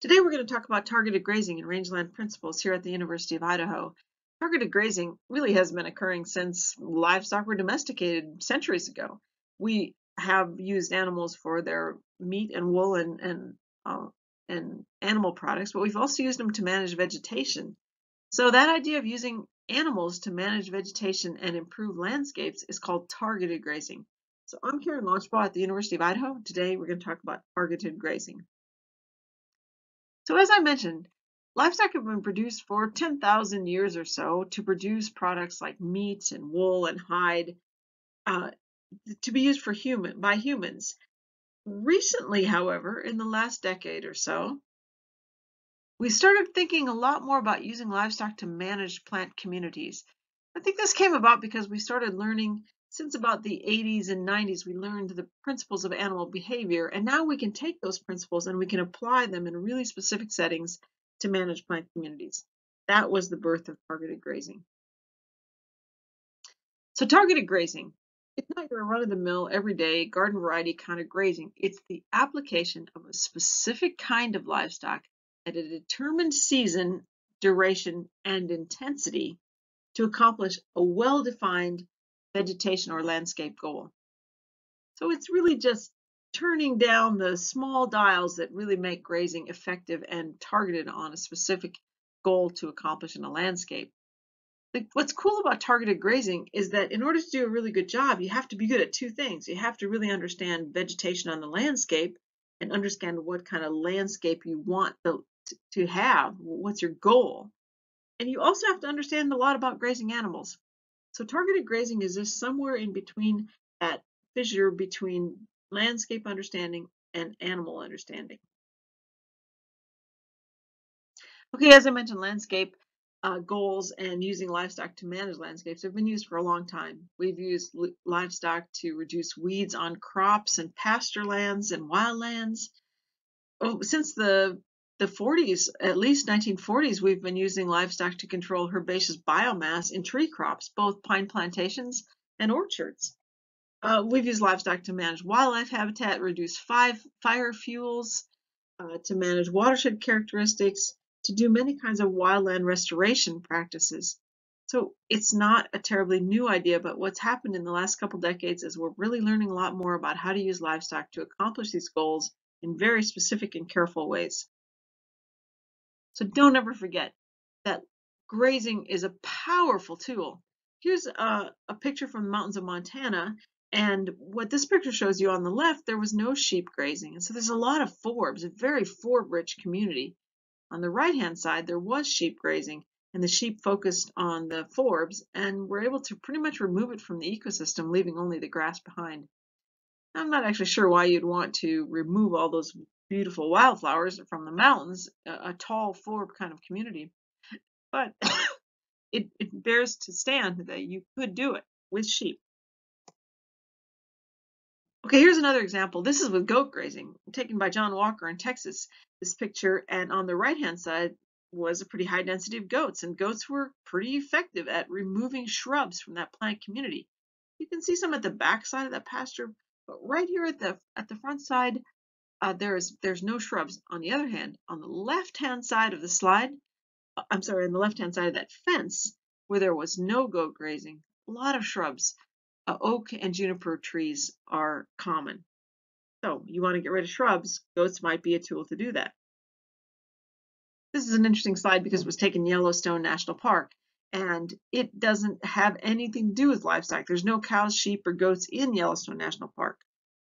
Today we're going to talk about targeted grazing and rangeland principles here at the University of Idaho. Targeted grazing really has been occurring since livestock were domesticated centuries ago. We have used animals for their meat and wool and, and, uh, and animal products, but we've also used them to manage vegetation. So that idea of using animals to manage vegetation and improve landscapes is called targeted grazing. So I'm Karen Launchbaugh at the University of Idaho. Today we're going to talk about targeted grazing. So as I mentioned, livestock have been produced for 10,000 years or so to produce products like meat and wool and hide uh, to be used for human by humans. Recently, however, in the last decade or so, we started thinking a lot more about using livestock to manage plant communities. I think this came about because we started learning since about the 80s and 90s, we learned the principles of animal behavior, and now we can take those principles and we can apply them in really specific settings to manage plant communities. That was the birth of targeted grazing. So targeted grazing, it's not your run-of-the-mill, everyday, garden variety kind of grazing. It's the application of a specific kind of livestock at a determined season, duration, and intensity to accomplish a well-defined vegetation or landscape goal. So it's really just turning down the small dials that really make grazing effective and targeted on a specific goal to accomplish in a landscape. What's cool about targeted grazing is that in order to do a really good job, you have to be good at two things. You have to really understand vegetation on the landscape and understand what kind of landscape you want to, to have. What's your goal? And you also have to understand a lot about grazing animals. So targeted grazing is just somewhere in between that fissure between landscape understanding and animal understanding. Okay, as I mentioned, landscape uh, goals and using livestock to manage landscapes have been used for a long time. We've used livestock to reduce weeds on crops and pasture lands and wildlands. Oh, since the the 40s, at least 1940s, we've been using livestock to control herbaceous biomass in tree crops, both pine plantations and orchards. Uh, we've used livestock to manage wildlife habitat, reduce five fire fuels, uh, to manage watershed characteristics, to do many kinds of wildland restoration practices. So it's not a terribly new idea, but what's happened in the last couple decades is we're really learning a lot more about how to use livestock to accomplish these goals in very specific and careful ways. So don't ever forget that grazing is a powerful tool. Here's a, a picture from the mountains of Montana. And what this picture shows you on the left, there was no sheep grazing. And so there's a lot of forbs, a very forb-rich community. On the right-hand side, there was sheep grazing, and the sheep focused on the forbs and were able to pretty much remove it from the ecosystem, leaving only the grass behind. I'm not actually sure why you'd want to remove all those beautiful wildflowers from the mountains, a, a tall forb kind of community. But it, it bears to stand that you could do it with sheep. Okay, here's another example. This is with goat grazing, taken by John Walker in Texas. This picture, and on the right-hand side was a pretty high density of goats, and goats were pretty effective at removing shrubs from that plant community. You can see some at the back side of that pasture, but right here at the at the front side, uh, there's there's no shrubs. On the other hand, on the left-hand side of the slide, uh, I'm sorry, on the left-hand side of that fence, where there was no goat grazing, a lot of shrubs. Uh, oak and juniper trees are common. So you want to get rid of shrubs, goats might be a tool to do that. This is an interesting slide because it was taken Yellowstone National Park and it doesn't have anything to do with livestock. There's no cows, sheep, or goats in Yellowstone National Park.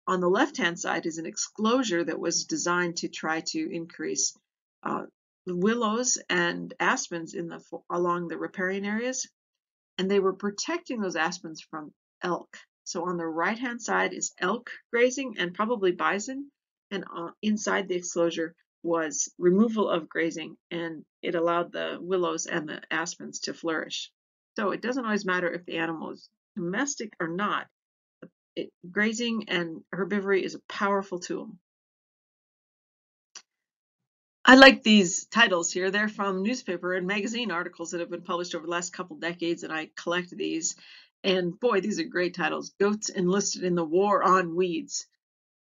On the left-hand side is an exclosure that was designed to try to increase uh, willows and aspens in the along the riparian areas, and they were protecting those aspens from elk. So on the right-hand side is elk grazing and probably bison, and uh, inside the exclosure was removal of grazing, and it allowed the willows and the aspens to flourish. So it doesn't always matter if the animal is domestic or not it, grazing and herbivory is a powerful tool. I like these titles here. They're from newspaper and magazine articles that have been published over the last couple decades, and I collect these. And boy, these are great titles. Goats enlisted in the war on weeds.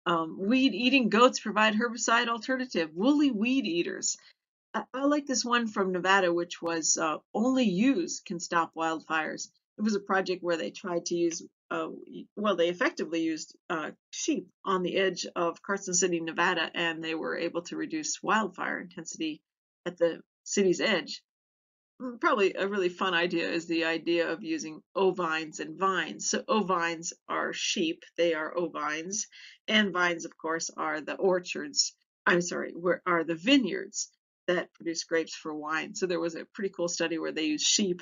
Um, weed-eating goats provide herbicide alternative. Woolly weed eaters. I, I like this one from Nevada, which was uh, only ewes can stop wildfires. It was a project where they tried to use, uh, well, they effectively used uh, sheep on the edge of Carson City, Nevada, and they were able to reduce wildfire intensity at the city's edge. Mm, probably a really fun idea is the idea of using ovines and vines. So ovines are sheep, they are ovines, and vines, of course, are the orchards. I'm sorry, are the vineyards that produce grapes for wine. So there was a pretty cool study where they used sheep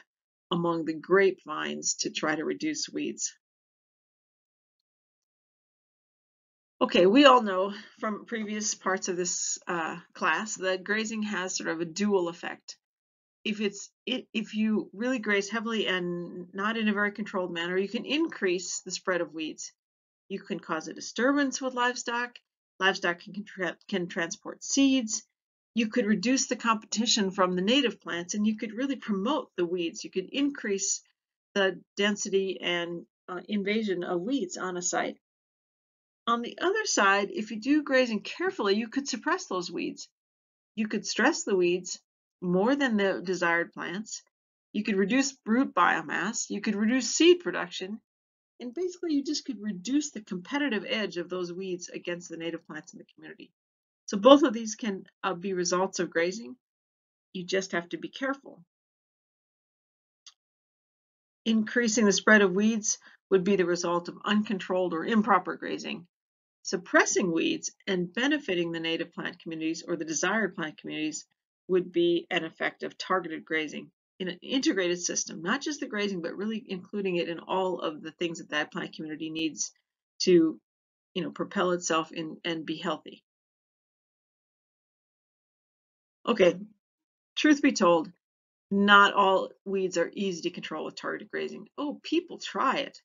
among the grapevines to try to reduce weeds. Okay, we all know from previous parts of this uh, class that grazing has sort of a dual effect. If it's if you really graze heavily and not in a very controlled manner, you can increase the spread of weeds. You can cause a disturbance with livestock. Livestock can, can transport seeds you could reduce the competition from the native plants and you could really promote the weeds. You could increase the density and uh, invasion of weeds on a site. On the other side, if you do grazing carefully, you could suppress those weeds. You could stress the weeds more than the desired plants. You could reduce root biomass. You could reduce seed production. And basically, you just could reduce the competitive edge of those weeds against the native plants in the community. So both of these can uh, be results of grazing. You just have to be careful. Increasing the spread of weeds would be the result of uncontrolled or improper grazing. Suppressing weeds and benefiting the native plant communities or the desired plant communities would be an effect of targeted grazing in an integrated system, not just the grazing, but really including it in all of the things that that plant community needs to, you know, propel itself in and be healthy. Okay, truth be told, not all weeds are easy to control with targeted grazing. Oh, people try it.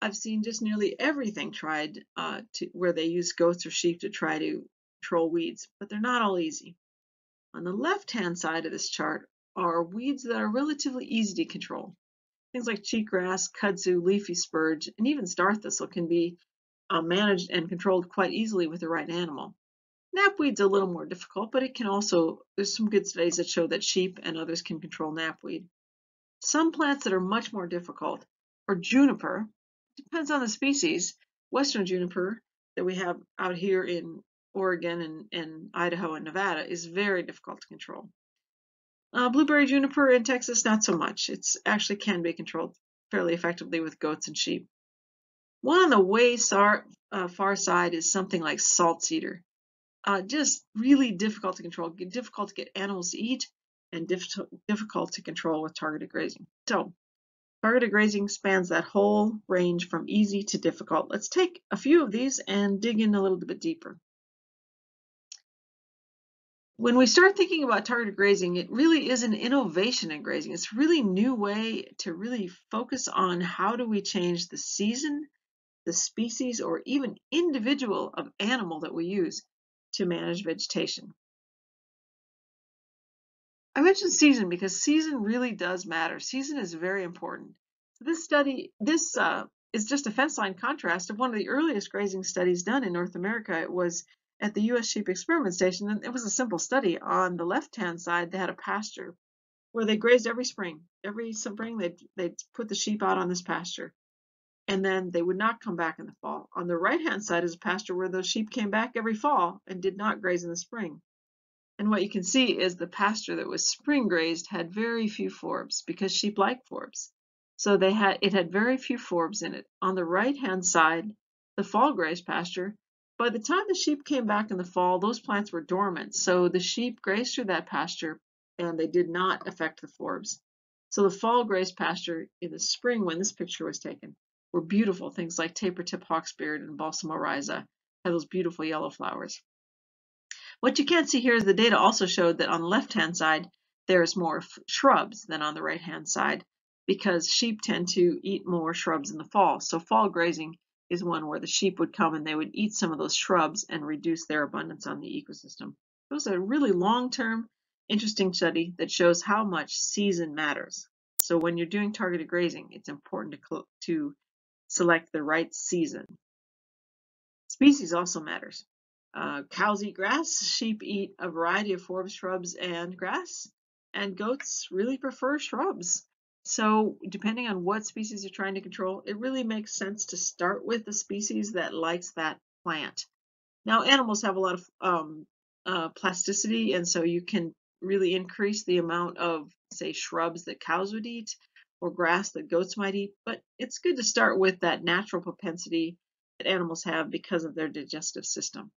I've seen just nearly everything tried uh, to, where they use goats or sheep to try to control weeds, but they're not all easy. On the left-hand side of this chart are weeds that are relatively easy to control. Things like cheatgrass, kudzu, leafy spurge, and even star thistle can be uh, managed and controlled quite easily with the right animal. Knapweed's a little more difficult, but it can also, there's some good studies that show that sheep and others can control knapweed. Some plants that are much more difficult are juniper, depends on the species. Western juniper that we have out here in Oregon and, and Idaho and Nevada is very difficult to control. Uh, blueberry juniper in Texas, not so much. It's actually can be controlled fairly effectively with goats and sheep. One on the way far, uh, far side is something like salt cedar uh, just really difficult to control, difficult to get animals to eat, and difficult to control with targeted grazing. So targeted grazing spans that whole range from easy to difficult. Let's take a few of these and dig in a little bit deeper. When we start thinking about targeted grazing, it really is an innovation in grazing. It's a really new way to really focus on how do we change the season, the species, or even individual of animal that we use to manage vegetation. I mentioned season because season really does matter. Season is very important. This study, this uh, is just a fence line contrast of one of the earliest grazing studies done in North America. It was at the U.S. Sheep Experiment Station, and it was a simple study. On the left-hand side, they had a pasture where they grazed every spring. Every spring, they'd, they'd put the sheep out on this pasture and then they would not come back in the fall. On the right-hand side is a pasture where those sheep came back every fall and did not graze in the spring. And what you can see is the pasture that was spring grazed had very few forbs because sheep like forbs. So they had it had very few forbs in it. On the right-hand side, the fall grazed pasture, by the time the sheep came back in the fall, those plants were dormant. So the sheep grazed through that pasture and they did not affect the forbs. So the fall grazed pasture in the spring when this picture was taken were beautiful. Things like taper tip hawksbeard and balsamorhiza had those beautiful yellow flowers. What you can't see here is the data also showed that on the left-hand side, there's more shrubs than on the right-hand side because sheep tend to eat more shrubs in the fall. So fall grazing is one where the sheep would come and they would eat some of those shrubs and reduce their abundance on the ecosystem. It was a really long-term, interesting study that shows how much season matters. So when you're doing targeted grazing, it's important to, to select the right season. Species also matters. Uh, cows eat grass, sheep eat a variety of forbs, shrubs, and grass, and goats really prefer shrubs. So depending on what species you're trying to control, it really makes sense to start with the species that likes that plant. Now animals have a lot of um, uh, plasticity and so you can really increase the amount of say shrubs that cows would eat or grass that goats might eat, but it's good to start with that natural propensity that animals have because of their digestive system.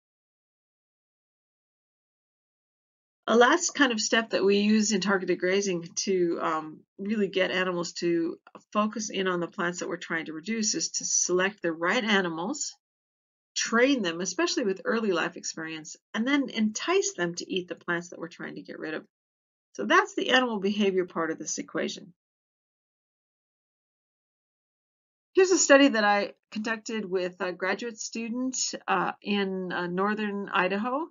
A last kind of step that we use in targeted grazing to um, really get animals to focus in on the plants that we're trying to reduce is to select the right animals, train them, especially with early life experience, and then entice them to eat the plants that we're trying to get rid of. So that's the animal behavior part of this equation. Here's a study that I conducted with a graduate student uh, in uh, northern Idaho.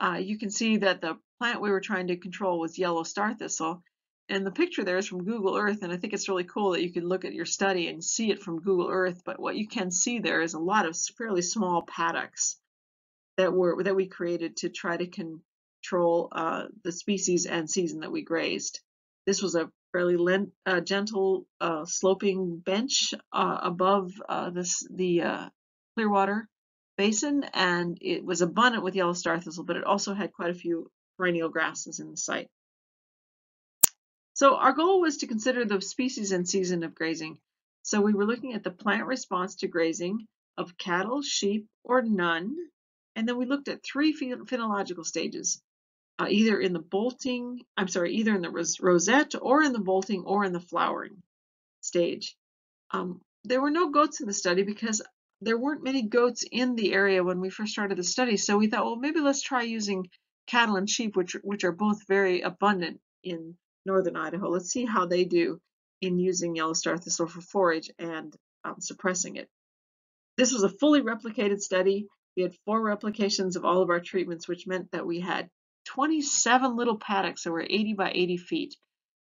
Uh, you can see that the plant we were trying to control was yellow star thistle. And the picture there is from Google Earth, and I think it's really cool that you can look at your study and see it from Google Earth. But what you can see there is a lot of fairly small paddocks that were that we created to try to control uh, the species and season that we grazed. This was a fairly uh, gentle uh, sloping bench uh, above uh, this the Clearwater basin, and it was abundant with yellow star thistle, but it also had quite a few perennial grasses in the site. So our goal was to consider the species and season of grazing. So we were looking at the plant response to grazing of cattle, sheep, or none, and then we looked at three phenological stages uh, either in the bolting, I'm sorry, either in the ros rosette or in the bolting or in the flowering stage. Um, there were no goats in the study because there weren't many goats in the area when we first started the study. So we thought, well, maybe let's try using cattle and sheep, which, which are both very abundant in northern Idaho. Let's see how they do in using yellow star thistle for forage and um, suppressing it. This was a fully replicated study. We had four replications of all of our treatments, which meant that we had 27 little paddocks that were 80 by 80 feet.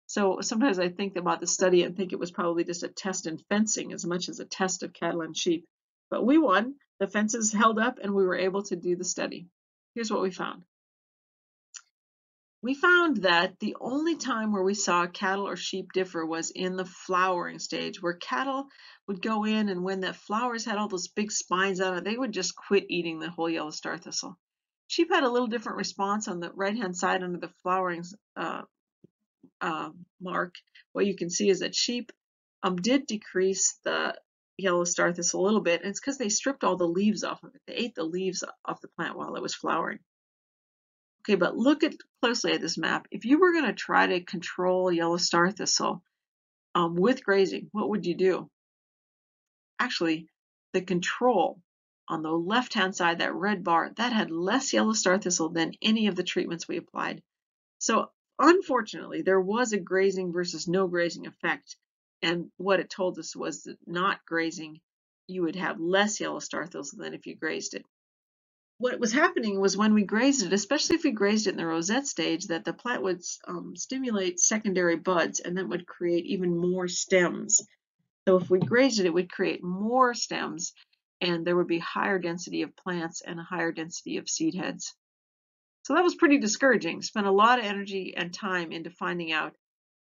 So sometimes I think about the study and think it was probably just a test in fencing as much as a test of cattle and sheep. But we won. The fences held up and we were able to do the study. Here's what we found. We found that the only time where we saw cattle or sheep differ was in the flowering stage, where cattle would go in and when the flowers had all those big spines on it, they would just quit eating the whole yellow star thistle. Sheep had a little different response on the right-hand side under the flowering uh, uh, mark. What you can see is that sheep um, did decrease the yellow star thistle a little bit, and it's because they stripped all the leaves off of it. They ate the leaves off the plant while it was flowering. Okay, but look at closely at this map. If you were going to try to control yellow star thistle um, with grazing, what would you do? Actually, the control on the left-hand side, that red bar, that had less yellow star thistle than any of the treatments we applied. So unfortunately, there was a grazing versus no grazing effect. And what it told us was that not grazing, you would have less yellow star thistle than if you grazed it. What was happening was when we grazed it, especially if we grazed it in the rosette stage, that the plant would um, stimulate secondary buds and that would create even more stems. So if we grazed it, it would create more stems and there would be higher density of plants and a higher density of seed heads. So that was pretty discouraging. Spent a lot of energy and time into finding out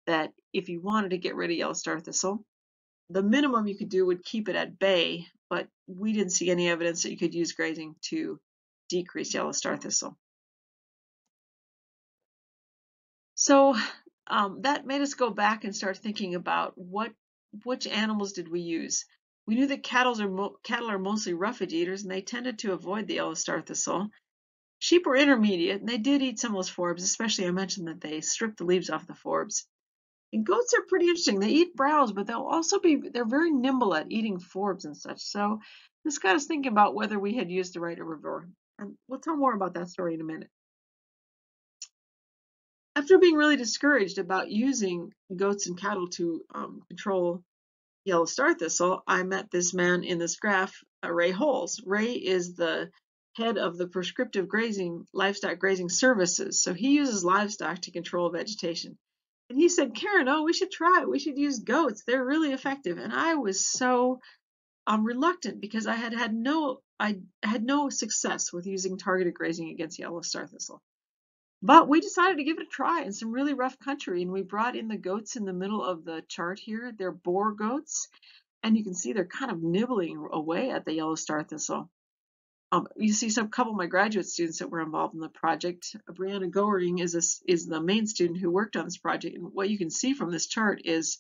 that if you wanted to get rid of yellow star thistle, the minimum you could do would keep it at bay, but we didn't see any evidence that you could use grazing to decrease yellow star thistle. So um, that made us go back and start thinking about what which animals did we use? We knew that cattle are, cattle are mostly roughage eaters and they tended to avoid the yellow star thistle. Sheep were intermediate and they did eat some of those forbs, especially I mentioned that they stripped the leaves off the forbs. And goats are pretty interesting. They eat browse, but they'll also be, they're very nimble at eating forbs and such. So this got us thinking about whether we had used the right herbivore. And we'll tell more about that story in a minute. After being really discouraged about using goats and cattle to um, control yellow star thistle, I met this man in this graph, uh, Ray Holes. Ray is the head of the prescriptive grazing, livestock grazing services. So he uses livestock to control vegetation. And he said, Karen, oh, we should try. We should use goats. They're really effective. And I was so um, reluctant because I had had no I had no success with using targeted grazing against yellow star thistle. But we decided to give it a try in some really rough country, and we brought in the goats in the middle of the chart here. They're Boer goats, and you can see they're kind of nibbling away at the yellow star thistle. Um, you see some couple of my graduate students that were involved in the project. Brianna Goering is a, is the main student who worked on this project, and what you can see from this chart is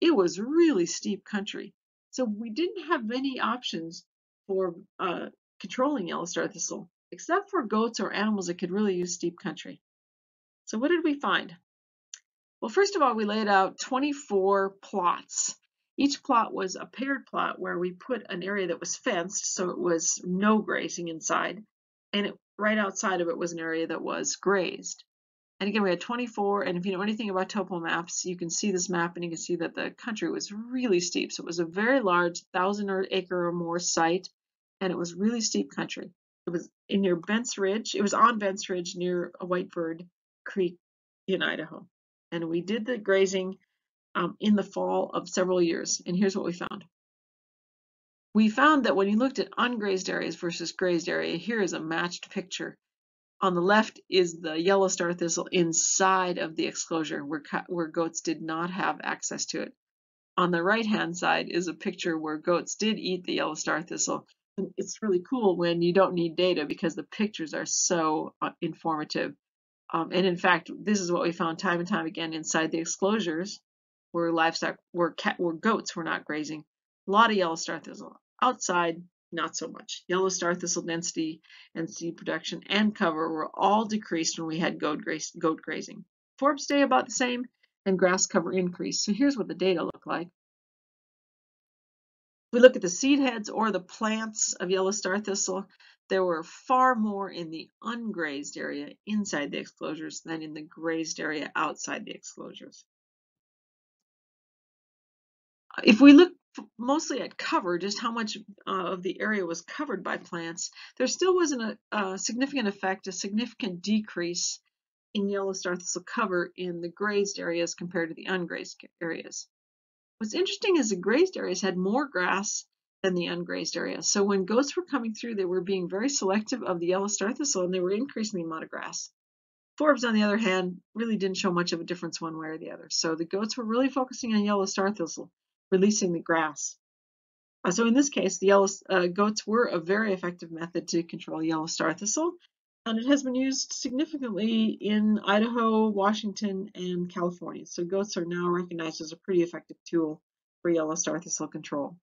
it was really steep country. So we didn't have many options for uh, controlling yellow star thistle, except for goats or animals that could really use steep country. So what did we find? Well, first of all, we laid out 24 plots. Each plot was a paired plot where we put an area that was fenced, so it was no grazing inside, and it, right outside of it was an area that was grazed. And again, we had 24, and if you know anything about topo maps, you can see this map and you can see that the country was really steep. So it was a very large, thousand acre or more site, and it was really steep country. It was in near Bent's Ridge. It was on Bent's Ridge near Whitebird Creek in Idaho. And we did the grazing um, in the fall of several years. And here's what we found. We found that when you looked at ungrazed areas versus grazed area, here is a matched picture. On the left is the yellow star thistle inside of the exclosure where, where goats did not have access to it. On the right hand side is a picture where goats did eat the yellow star thistle. And it's really cool when you don't need data because the pictures are so uh, informative. Um, and in fact, this is what we found time and time again inside the exclosures where livestock, where, cat, where goats were not grazing. A lot of yellow star thistle. Outside, not so much. Yellow star thistle density and seed production and cover were all decreased when we had goat, graze, goat grazing. Forbs stay about the same and grass cover increased. So here's what the data look like. If we look at the seed heads or the plants of yellow star thistle, there were far more in the ungrazed area inside the exclosures than in the grazed area outside the exclosures. If we look mostly at cover, just how much uh, of the area was covered by plants, there still wasn't a, a, significant effect, a significant decrease in yellow star thistle cover in the grazed areas compared to the ungrazed areas. What's interesting is the grazed areas had more grass than the ungrazed areas. So when goats were coming through, they were being very selective of the yellow star thistle and they were increasing the amount of grass. Forbs, on the other hand, really didn't show much of a difference one way or the other. So the goats were really focusing on yellow star thistle releasing the grass. Uh, so in this case, the yellow uh, goats were a very effective method to control yellow star thistle, and it has been used significantly in Idaho, Washington, and California. So goats are now recognized as a pretty effective tool for yellow star thistle control.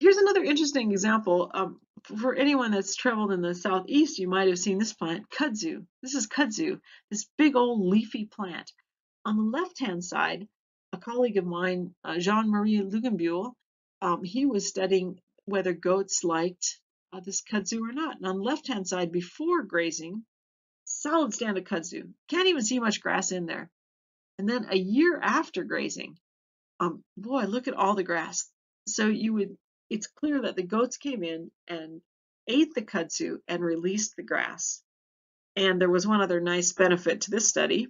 Here's another interesting example. Um, for anyone that's traveled in the southeast, you might have seen this plant, kudzu. This is kudzu, this big old leafy plant. On the left-hand side, a colleague of mine, uh, Jean-Marie Luginbuehl, um, he was studying whether goats liked uh, this kudzu or not. And on the left-hand side, before grazing, solid stand of kudzu. Can't even see much grass in there. And then a year after grazing, um, boy, look at all the grass. So you would, it's clear that the goats came in and ate the kudzu and released the grass. And there was one other nice benefit to this study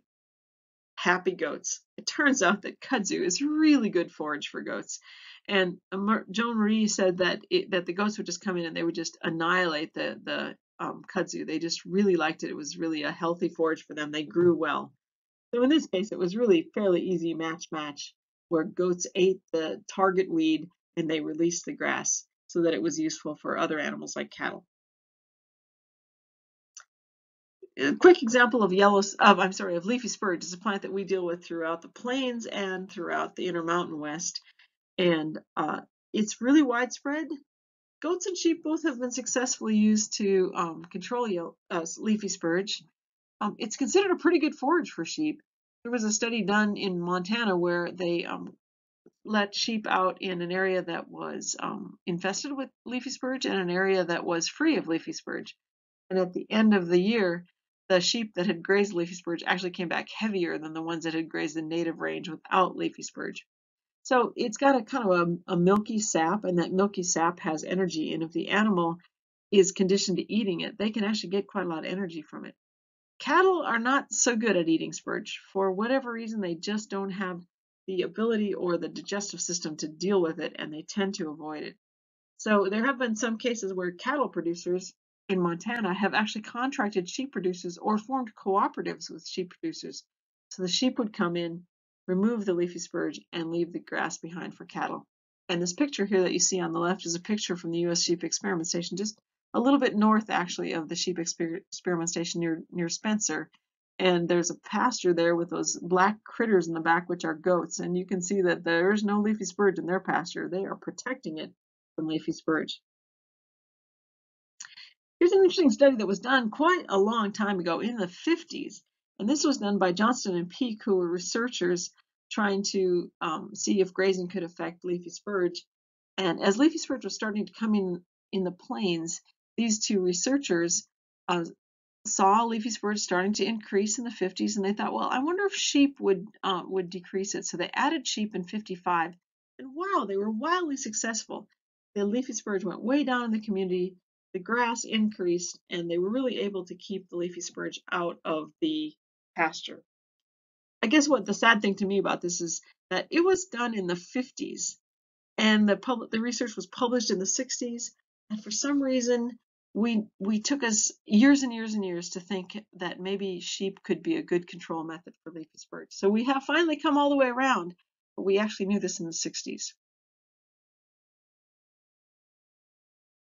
happy goats. It turns out that kudzu is really good forage for goats. And Jean-Marie said that it, that the goats would just come in and they would just annihilate the the um, kudzu. They just really liked it. It was really a healthy forage for them. They grew well. So in this case, it was really fairly easy match match, where goats ate the target weed and they released the grass so that it was useful for other animals like cattle a quick example of yellow, of, I'm sorry, of leafy spurge is a plant that we deal with throughout the plains and throughout the Intermountain West. And uh, it's really widespread. Goats and sheep both have been successfully used to um, control yellow, uh, leafy spurge. Um, it's considered a pretty good forage for sheep. There was a study done in Montana where they um, let sheep out in an area that was um, infested with leafy spurge and an area that was free of leafy spurge. And at the end of the year, the sheep that had grazed leafy spurge actually came back heavier than the ones that had grazed the native range without leafy spurge. So it's got a kind of a, a, milky sap, and that milky sap has energy. And if the animal is conditioned to eating it, they can actually get quite a lot of energy from it. Cattle are not so good at eating spurge. For whatever reason, they just don't have the ability or the digestive system to deal with it, and they tend to avoid it. So there have been some cases where cattle producers in Montana have actually contracted sheep producers or formed cooperatives with sheep producers. So the sheep would come in, remove the leafy spurge, and leave the grass behind for cattle. And this picture here that you see on the left is a picture from the U.S. Sheep Experiment Station, just a little bit north actually of the sheep exper experiment station near near Spencer. And there's a pasture there with those black critters in the back, which are goats. And you can see that there's no leafy spurge in their pasture. They are protecting it from leafy spurge. Here's an interesting study that was done quite a long time ago in the 50s. And this was done by Johnston and Peake, who were researchers trying to um, see if grazing could affect leafy spurge. And as leafy spurge was starting to come in in the plains, these two researchers uh, saw leafy spurge starting to increase in the 50s, and they thought, well, I wonder if sheep would uh, would decrease it. So they added sheep in 55, and wow, they were wildly successful. The leafy spurge went way down in the community, the grass increased, and they were really able to keep the leafy spurge out of the pasture. I guess what the sad thing to me about this is that it was done in the 50s, and the public the research was published in the 60s, and for some reason we we took us years and years and years to think that maybe sheep could be a good control method for leafy spurge. So we have finally come all the way around, but we actually knew this in the 60s.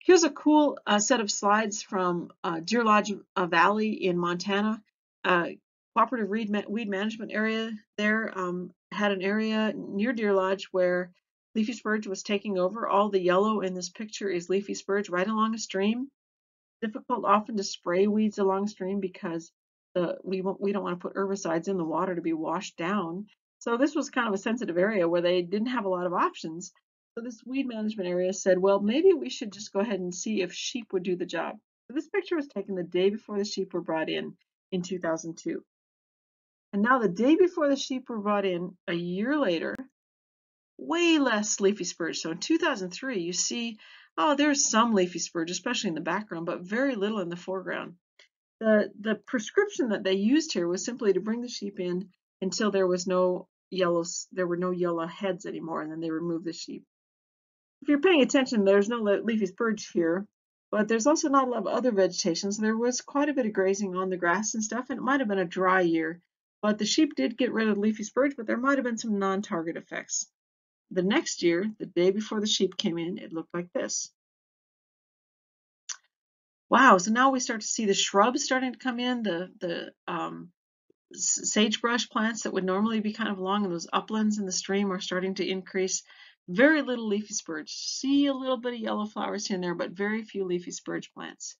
Here's a cool uh, set of slides from uh, Deer Lodge uh, Valley in Montana. Uh, cooperative weed, ma weed management area there um, had an area near Deer Lodge where leafy spurge was taking over. All the yellow in this picture is leafy spurge right along a stream difficult often to spray weeds along stream because the we we don't want to put herbicides in the water to be washed down. So this was kind of a sensitive area where they didn't have a lot of options. So this weed management area said, well, maybe we should just go ahead and see if sheep would do the job. So this picture was taken the day before the sheep were brought in in 2002. And now the day before the sheep were brought in, a year later, way less leafy spurge. So in 2003, you see Oh, there's some leafy spurge, especially in the background, but very little in the foreground. The, the prescription that they used here was simply to bring the sheep in until there was no yellow, there were no yellow heads anymore, and then they removed the sheep. If you're paying attention, there's no leafy spurge here, but there's also not a lot of other vegetation, so there was quite a bit of grazing on the grass and stuff, and it might have been a dry year. But the sheep did get rid of leafy spurge, but there might have been some non-target effects. The next year, the day before the sheep came in, it looked like this. Wow, so now we start to see the shrubs starting to come in, the, the um, sagebrush plants that would normally be kind of along in those uplands in the stream are starting to increase. Very little leafy spurge. See a little bit of yellow flowers here and there, but very few leafy spurge plants.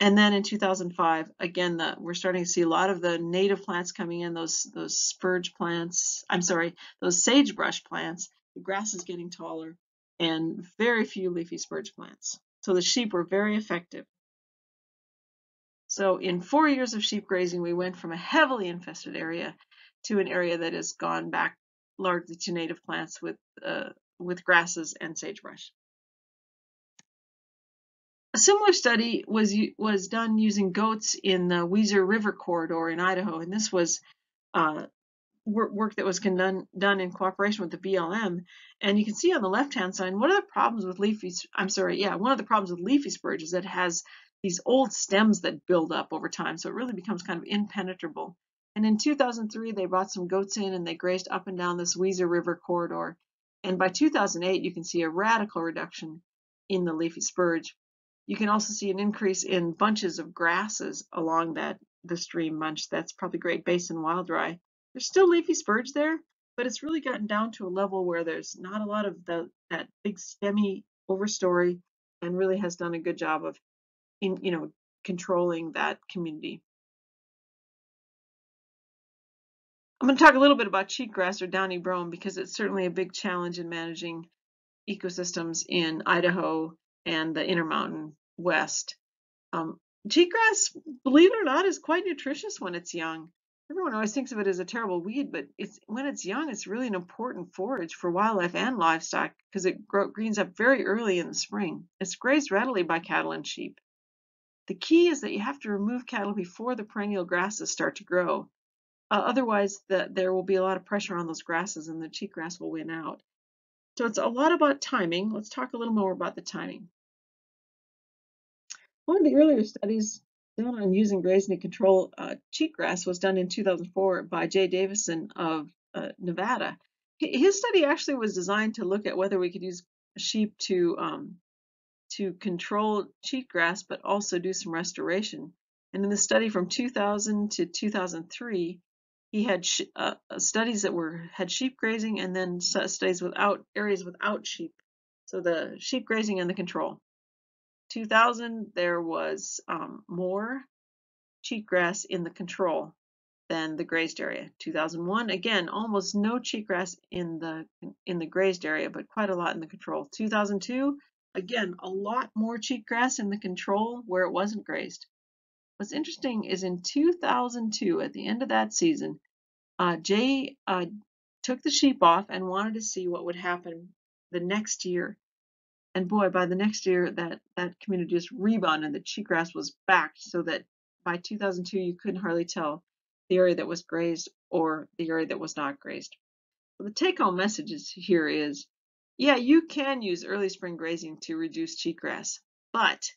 And then in 2005, again, the, we're starting to see a lot of the native plants coming in, those, those spurge plants, I'm sorry, those sagebrush plants. The grass is getting taller and very few leafy spurge plants. So the sheep were very effective. So in four years of sheep grazing, we went from a heavily infested area to an area that has gone back largely to native plants with, uh, with grasses and sagebrush. A similar study was was done using goats in the Weiser River corridor in Idaho, and this was uh, work, that was done done in cooperation with the BLM. And you can see on the left-hand side, one of the problems with leafy, I'm sorry, yeah, one of the problems with leafy spurge is that it has these old stems that build up over time, so it really becomes kind of impenetrable. And in 2003, they brought some goats in and they grazed up and down this Weiser River corridor. And by 2008, you can see a radical reduction in the leafy spurge. You can also see an increase in bunches of grasses along that the stream bunch. That's probably Great Basin wild rye. There's still leafy spurge there, but it's really gotten down to a level where there's not a lot of the that big stemmy overstory and really has done a good job of in you know controlling that community. I'm going to talk a little bit about cheatgrass or downy brome because it's certainly a big challenge in managing ecosystems in Idaho and the Intermountain West. Um, cheatgrass, believe it or not, is quite nutritious when it's young. Everyone always thinks of it as a terrible weed, but it's when it's young, it's really an important forage for wildlife and livestock because it grow, greens up very early in the spring. It's grazed readily by cattle and sheep. The key is that you have to remove cattle before the perennial grasses start to grow. Uh, otherwise, the, there will be a lot of pressure on those grasses and the cheatgrass will win out. So it's a lot about timing. Let's talk a little more about the timing. One of the earlier studies done on using grazing to control uh, cheatgrass was done in 2004 by Jay Davison of uh, Nevada. His study actually was designed to look at whether we could use sheep to um, to control cheatgrass, but also do some restoration. And in the study from 2000 to 2003, he had uh, uh, studies that were had sheep grazing and then studies without areas without sheep. So the sheep grazing and the control. 2000, there was um, more cheatgrass in the control than the grazed area. 2001, again, almost no cheatgrass in the in the grazed area, but quite a lot in the control. 2002, again, a lot more cheatgrass in the control where it wasn't grazed. What's interesting is in 2002, at the end of that season, uh, Jay uh, took the sheep off and wanted to see what would happen the next year. And boy, by the next year, that, that community just rebounded. The cheatgrass was back so that by 2002, you couldn't hardly tell the area that was grazed or the area that was not grazed. the take-home message is here is, yeah, you can use early spring grazing to reduce cheatgrass, but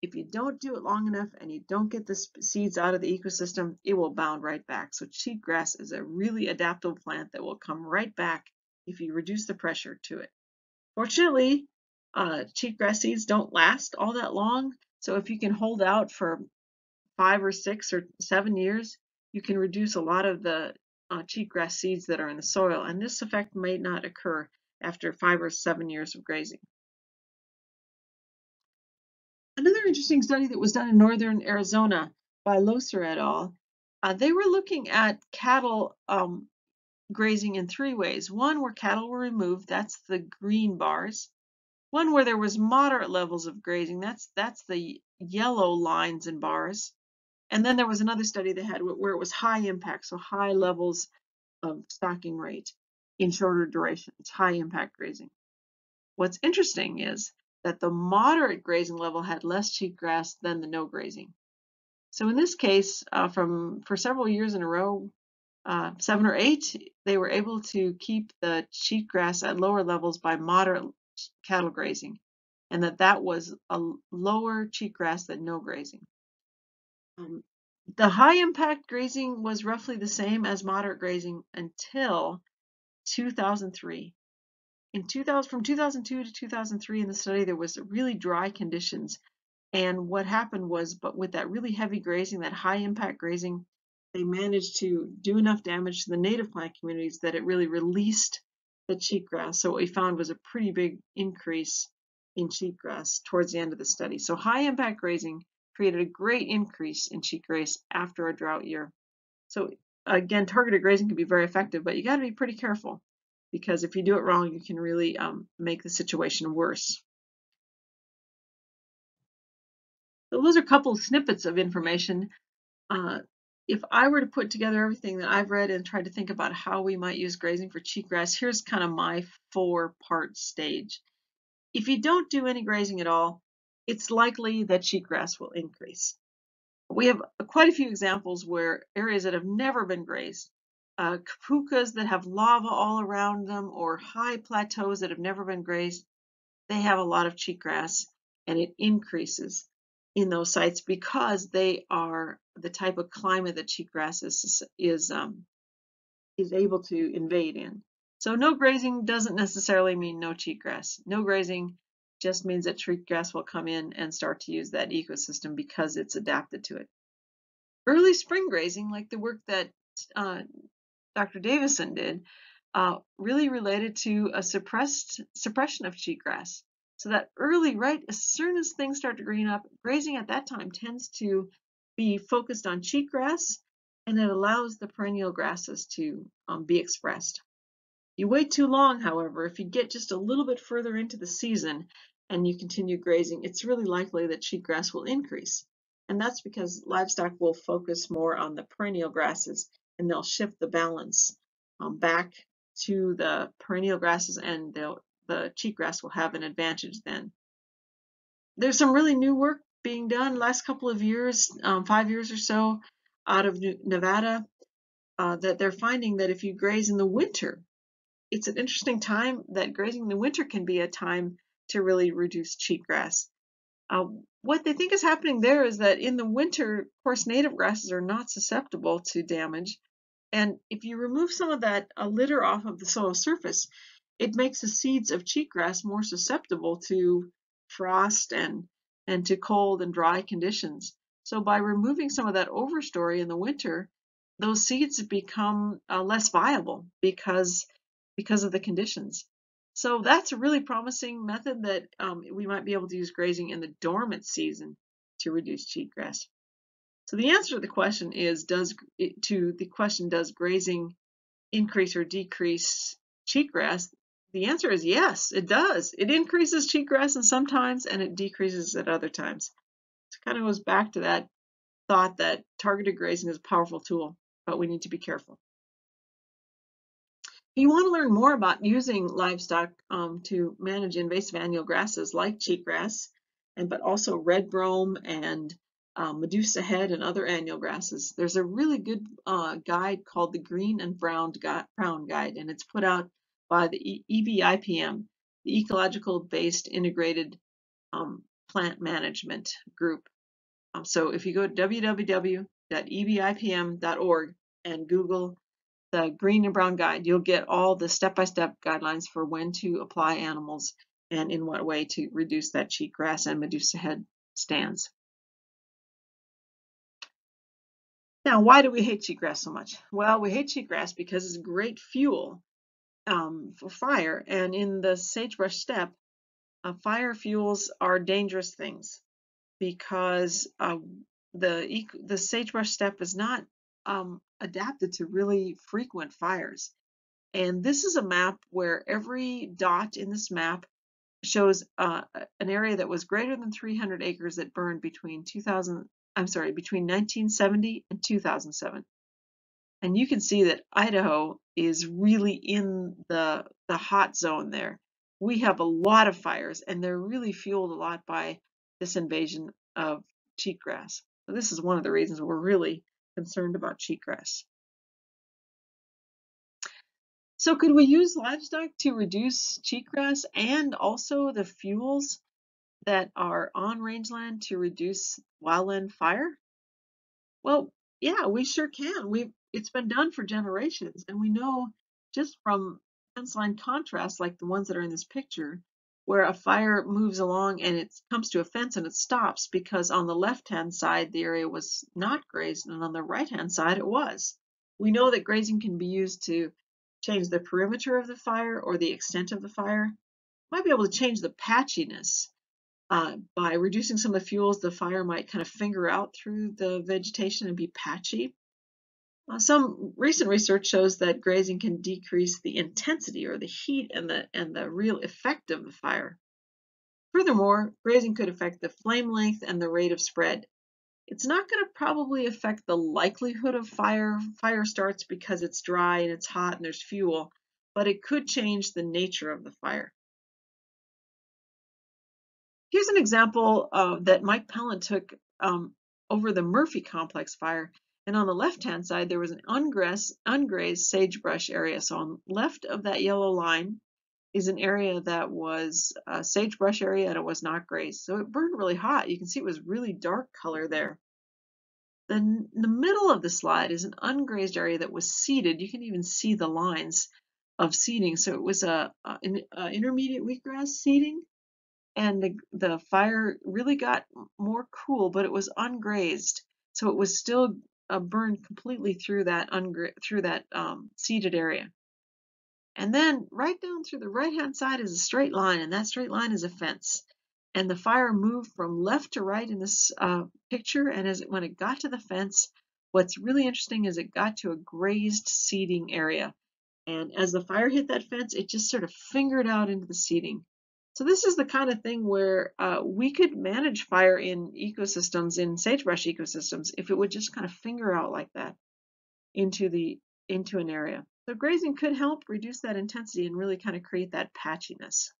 if you don't do it long enough and you don't get the seeds out of the ecosystem, it will bound right back. So cheatgrass is a really adaptable plant that will come right back if you reduce the pressure to it. Fortunately, uh, cheatgrass seeds don't last all that long. So if you can hold out for five or six or seven years, you can reduce a lot of the uh, cheatgrass seeds that are in the soil. And this effect may not occur after five or seven years of grazing. Interesting study that was done in northern Arizona by Loeser et al. Uh, they were looking at cattle um, grazing in three ways. One where cattle were removed, that's the green bars. One where there was moderate levels of grazing, that's that's the yellow lines and bars. And then there was another study they had where it was high impact, so high levels of stocking rate in shorter durations, high impact grazing. What's interesting is that the moderate grazing level had less cheatgrass than the no grazing. So in this case, uh, from for several years in a row, uh, seven or eight, they were able to keep the cheatgrass at lower levels by moderate cattle grazing, and that that was a lower cheatgrass than no grazing. Um, the high impact grazing was roughly the same as moderate grazing until 2003 in 2000 from 2002 to 2003 in the study there was really dry conditions. And what happened was but with that really heavy grazing that high impact grazing they managed to do enough damage to the native plant communities that it really released the cheatgrass. So what we found was a pretty big increase in cheatgrass towards the end of the study. So high impact grazing created a great increase in cheatgrass after a drought year. So again targeted grazing can be very effective but you got to be pretty careful because if you do it wrong, you can really um, make the situation worse. So those are a couple of snippets of information. Uh, if I were to put together everything that I've read and try to think about how we might use grazing for cheatgrass, here's kind of my four-part stage. If you don't do any grazing at all, it's likely that cheatgrass will increase. We have quite a few examples where areas that have never been grazed uh, kipukas that have lava all around them or high plateaus that have never been grazed, they have a lot of cheatgrass and it increases in those sites because they are the type of climate that cheatgrass is, is, um, is able to invade in. So no grazing doesn't necessarily mean no cheatgrass. No grazing just means that cheatgrass will come in and start to use that ecosystem because it's adapted to it. Early spring grazing, like the work that uh, Dr. Davison did, uh, really related to a suppressed suppression of cheatgrass. So that early, right, as soon as things start to green up, grazing at that time tends to be focused on cheatgrass and it allows the perennial grasses to um, be expressed. You wait too long, however, if you get just a little bit further into the season and you continue grazing, it's really likely that cheatgrass will increase. And that's because livestock will focus more on the perennial grasses and they'll shift the balance um, back to the perennial grasses and the cheatgrass will have an advantage then. There's some really new work being done last couple of years, um, five years or so, out of Nevada, uh, that they're finding that if you graze in the winter, it's an interesting time that grazing in the winter can be a time to really reduce cheatgrass. Uh, what they think is happening there is that in the winter, of course, native grasses are not susceptible to damage. And if you remove some of that uh, litter off of the soil surface, it makes the seeds of cheatgrass more susceptible to frost and, and to cold and dry conditions. So by removing some of that overstory in the winter, those seeds become uh, less viable because because of the conditions. So that's a really promising method that um, we might be able to use grazing in the dormant season to reduce cheatgrass. So the answer to the question is does to the question does grazing increase or decrease cheatgrass? The answer is yes, it does. It increases cheatgrass and sometimes and it decreases at other times. It kind of goes back to that thought that targeted grazing is a powerful tool, but we need to be careful. If you want to learn more about using livestock um, to manage invasive annual grasses like cheatgrass, and but also red brome and um, Medusa head and other annual grasses, there's a really good uh, guide called the Green and Brown, Brown Guide, and it's put out by the EBIPM, the Ecological Based Integrated um, Plant Management Group. Um, so if you go to www.ebipm.org and Google the green and brown guide, you'll get all the step-by-step -step guidelines for when to apply animals and in what way to reduce that cheatgrass and Medusa head stands. Now, why do we hate cheatgrass so much? Well, we hate cheatgrass because it's great fuel um, for fire, and in the sagebrush steppe, uh, fire fuels are dangerous things because uh, the the sagebrush steppe is not um, adapted to really frequent fires. And this is a map where every dot in this map shows uh, an area that was greater than 300 acres that burned between 2000, I'm sorry, between 1970 and 2007. And you can see that Idaho is really in the, the hot zone there. We have a lot of fires and they're really fueled a lot by this invasion of cheatgrass. So this is one of the reasons we're really concerned about cheatgrass. So could we use livestock to reduce cheatgrass and also the fuels that are on rangeland to reduce wildland fire? Well, yeah, we sure can. We've it's been done for generations, and we know just from fence line contrasts like the ones that are in this picture, where a fire moves along and it comes to a fence and it stops because on the left-hand side the area was not grazed and on the right-hand side it was. We know that grazing can be used to change the perimeter of the fire or the extent of the fire. Might be able to change the patchiness. Uh, by reducing some of the fuels, the fire might kind of finger out through the vegetation and be patchy. Uh, some recent research shows that grazing can decrease the intensity or the heat and the, and the real effect of the fire. Furthermore, grazing could affect the flame length and the rate of spread. It's not going to probably affect the likelihood of fire fire starts because it's dry and it's hot and there's fuel, but it could change the nature of the fire. Here's an example uh, that Mike Pellant took um, over the Murphy Complex fire. And on the left-hand side, there was an ungrazed, ungrazed sagebrush area. So on left of that yellow line is an area that was a sagebrush area and it was not grazed. So it burned really hot. You can see it was really dark color there. Then the middle of the slide is an ungrazed area that was seeded. You can even see the lines of seeding. So it was a, a, a intermediate wheatgrass seeding and the, the fire really got more cool, but it was ungrazed. So it was still uh, burned completely through that through that um, seeded area. And then right down through the right hand side is a straight line, and that straight line is a fence. And the fire moved from left to right in this uh, picture, and as it, when it got to the fence, what's really interesting is it got to a grazed seeding area. And as the fire hit that fence, it just sort of fingered out into the seeding. So this is the kind of thing where uh, we could manage fire in ecosystems, in sagebrush ecosystems, if it would just kind of finger out like that into the into an area. So grazing could help reduce that intensity and really kind of create that patchiness.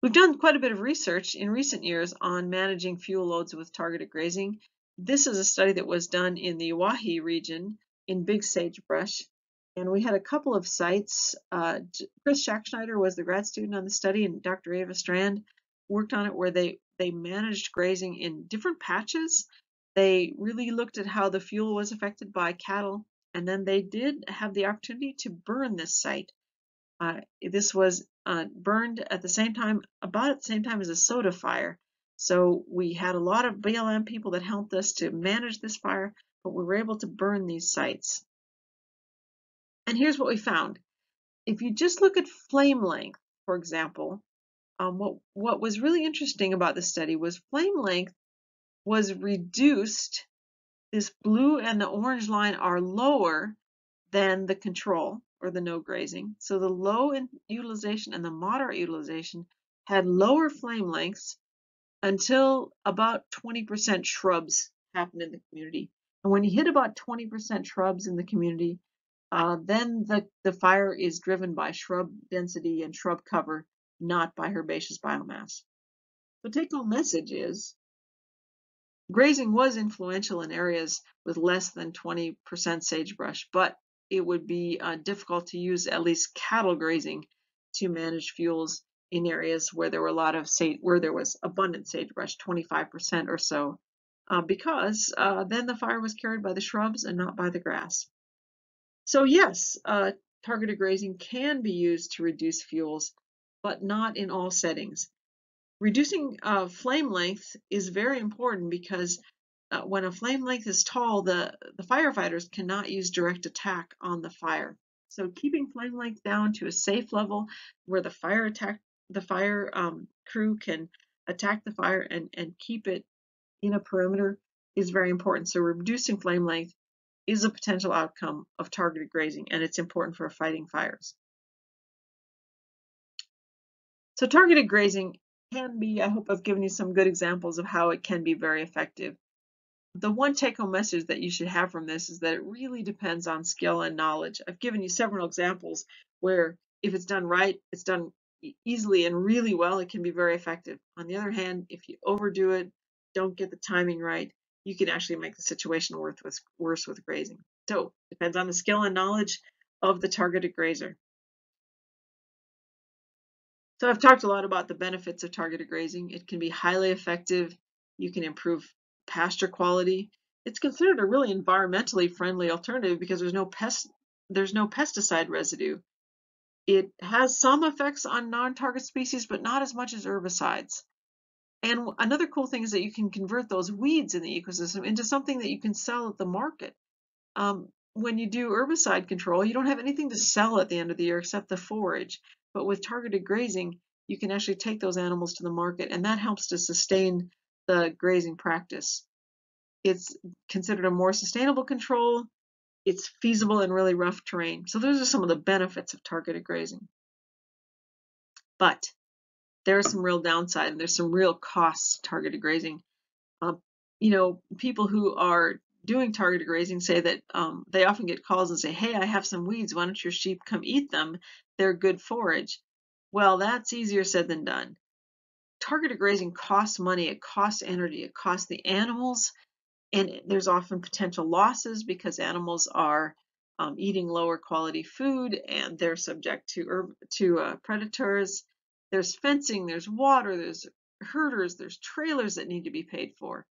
We've done quite a bit of research in recent years on managing fuel loads with targeted grazing. This is a study that was done in the Owyhee region in big sagebrush And we had a couple of sites. Uh, Chris Schachtschneider was the grad student on the study, and Dr. Eva Strand worked on it where they, they managed grazing in different patches. They really looked at how the fuel was affected by cattle, and then they did have the opportunity to burn this site. Uh, this was uh, burned at the same time, about at the same time as a soda fire. So we had a lot of BLM people that helped us to manage this fire, but we were able to burn these sites. And here's what we found. If you just look at flame length, for example, um, what, what was really interesting about the study was flame length was reduced. This blue and the orange line are lower than the control or the no grazing. So the low utilization and the moderate utilization had lower flame lengths until about 20% shrubs happened in the community. And when you hit about 20% shrubs in the community, uh, then the, the fire is driven by shrub density and shrub cover, not by herbaceous biomass. The take home message is grazing was influential in areas with less than 20% sagebrush, but it would be uh, difficult to use at least cattle grazing to manage fuels in areas where there were a lot of sage, where there was abundant sagebrush, 25% or so, uh, because uh, then the fire was carried by the shrubs and not by the grass. So yes, uh, targeted grazing can be used to reduce fuels, but not in all settings. Reducing uh, flame length is very important because uh, when a flame length is tall, the, the firefighters cannot use direct attack on the fire. So keeping flame length down to a safe level where the fire attack the fire um, crew can attack the fire and, and keep it in a perimeter is very important. So reducing flame length is a potential outcome of targeted grazing, and it's important for fighting fires. So targeted grazing can be, I hope I've given you some good examples of how it can be very effective. The one take-home message that you should have from this is that it really depends on skill and knowledge. I've given you several examples where if it's done right, it's done easily and really well, it can be very effective. On the other hand, if you overdo it, don't get the timing right, you can actually make the situation worse with, worse with grazing. So it depends on the skill and knowledge of the targeted grazer. So I've talked a lot about the benefits of targeted grazing. It can be highly effective. You can improve pasture quality. It's considered a really environmentally friendly alternative because there's no pest there's no pesticide residue. It has some effects on non-target species, but not as much as herbicides. And another cool thing is that you can convert those weeds in the ecosystem into something that you can sell at the market. Um, when you do herbicide control, you don't have anything to sell at the end of the year except the forage. But with targeted grazing, you can actually take those animals to the market, and that helps to sustain the grazing practice. It's considered a more sustainable control. It's feasible in really rough terrain. So those are some of the benefits of targeted grazing. But there's some real downside and there's some real costs targeted grazing. Um, you know, people who are doing targeted grazing say that um, they often get calls and say, hey, I have some weeds. Why don't your sheep come eat them? They're good forage. Well, that's easier said than done. Targeted grazing costs money, it costs energy, it costs the animals, and there's often potential losses because animals are um, eating lower quality food and they're subject to, herb, to uh, predators there's fencing, there's water, there's herders, there's trailers that need to be paid for.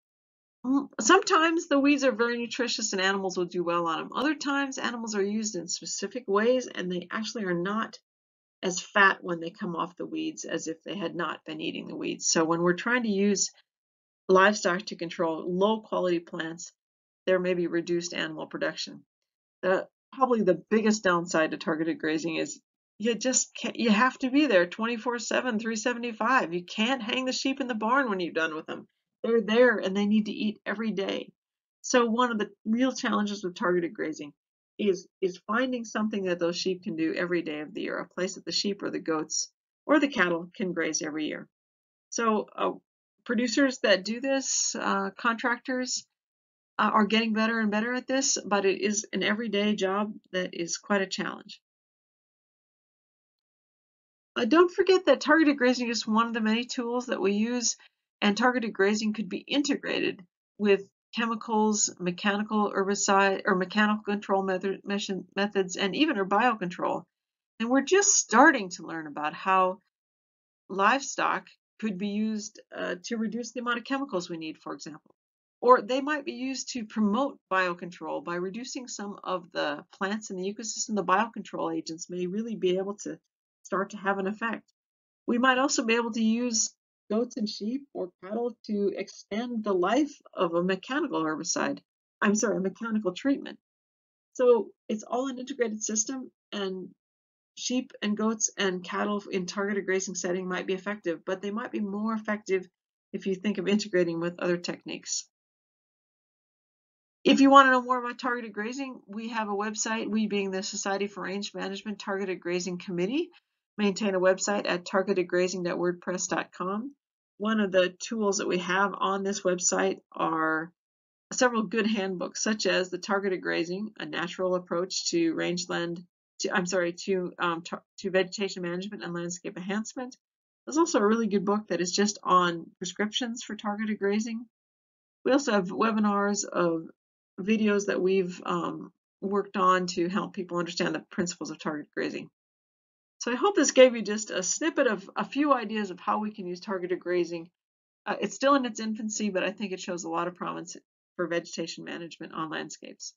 Sometimes the weeds are very nutritious and animals will do well on them. Other times animals are used in specific ways and they actually are not as fat when they come off the weeds as if they had not been eating the weeds. So when we're trying to use livestock to control low quality plants, there may be reduced animal production. The, probably the biggest downside to targeted grazing is you just can't, you have to be there 24 7 375 you can't hang the sheep in the barn when you're done with them. They're there and they need to eat every day. So one of the real challenges with targeted grazing is is finding something that those sheep can do every day of the year a place that the sheep or the goats or the cattle can graze every year. So uh, producers that do this uh, contractors uh, are getting better and better at this but it is an everyday job that is quite a challenge uh, don't forget that targeted grazing is one of the many tools that we use, and targeted grazing could be integrated with chemicals, mechanical herbicide or mechanical control method, methods, and even our biocontrol. And we're just starting to learn about how livestock could be used uh, to reduce the amount of chemicals we need, for example. Or they might be used to promote biocontrol by reducing some of the plants in the ecosystem. The biocontrol agents may really be able to start to have an effect. We might also be able to use goats and sheep or cattle to extend the life of a mechanical herbicide. I'm sorry, a mechanical treatment. So it's all an integrated system and sheep and goats and cattle in targeted grazing setting might be effective, but they might be more effective if you think of integrating with other techniques. If you want to know more about targeted grazing, we have a website, we being the Society for Range Management Targeted Grazing Committee, maintain a website at targetedgrazing.wordpress.com. One of the tools that we have on this website are several good handbooks, such as the Targeted Grazing, a natural approach to rangeland, to, I'm sorry, to, um, to vegetation management and landscape enhancement. There's also a really good book that is just on prescriptions for targeted grazing. We also have webinars of videos that we've um, worked on to help people understand the principles of targeted grazing. So I hope this gave you just a snippet of a few ideas of how we can use targeted grazing. Uh, it's still in its infancy, but I think it shows a lot of promise for vegetation management on landscapes.